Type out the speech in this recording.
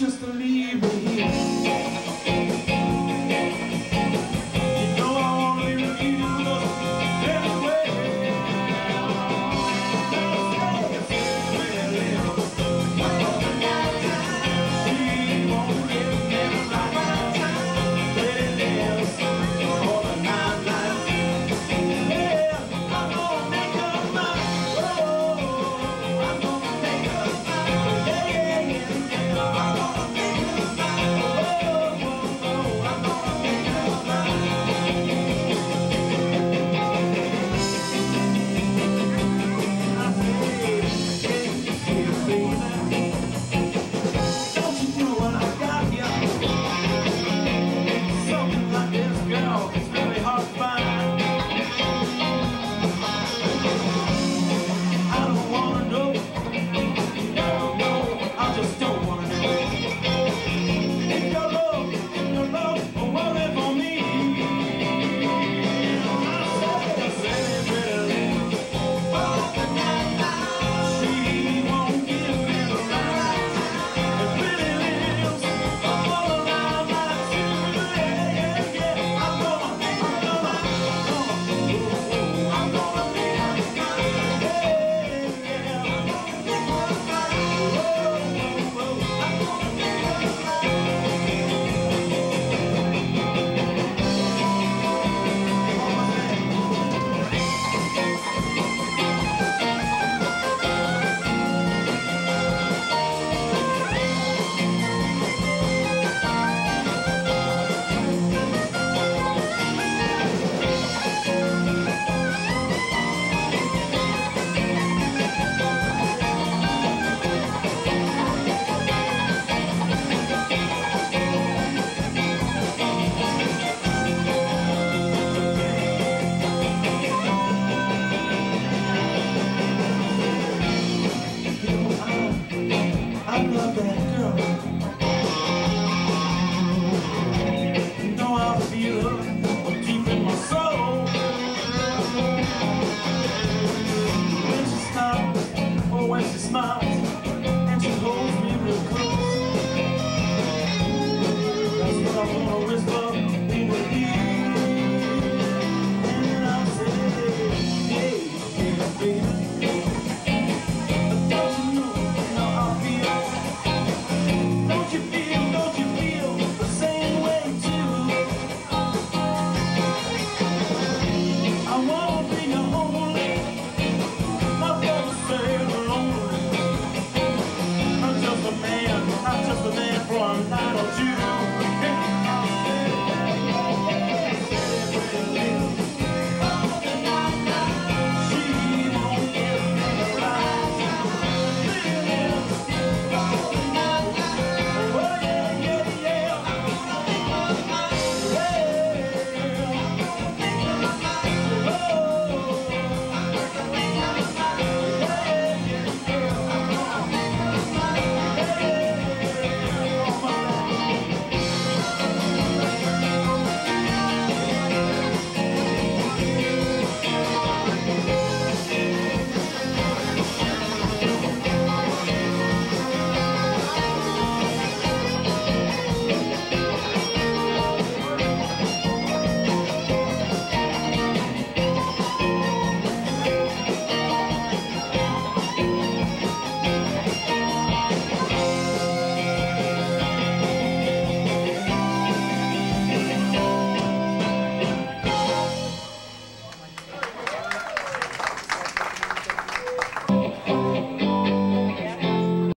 just to leave